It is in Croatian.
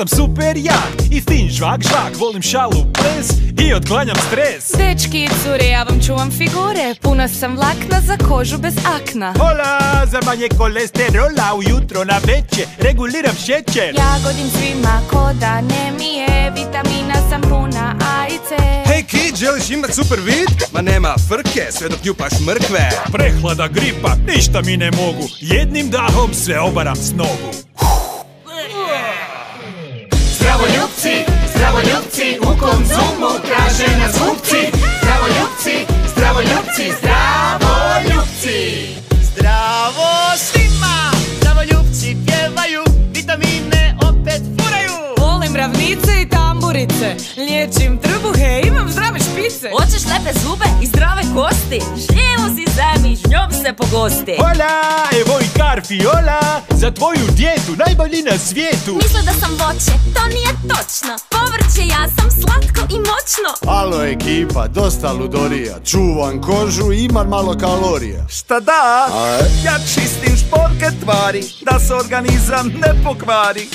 Sam super jak i fin žvak žvak. Volim šalu, ples i otklanjam stres. Dečki i cure, ja vam čuvam figure. Puna sam vlakna za kožu bez akna. Hola, za manje kolesterola ujutro na veće Reguliram šećer Ja godim svima ko da ne mi je Vitamina sam puna A i C. Hej kid, želiš imat super vid? Ma nema frke, sve dok njupaš mrkve. Prehlada, gripa, ništa mi ne mogu. Jednim dahom sve obaram s nogu Zdravo svima! Zdravoljubci pjevaju, vitamine opet furaju! Volim ravnice i tamburice Liječim trbuhe, imam zdrave špice Hoćeš lepe zube i zdrave kosti? Živu si zemlji, njom se pogosti. Hola, evo i karfiola Za tvoju djetu, najbolji na svijetu Misle da sam voće, to nije točno. Povrće, ja sam moćno. Alo ekipa, dosta ludorija Čuvam kožu i imam malo kalorija Šta da? Ja čistim šporke tvari, da se organizam ne pokvari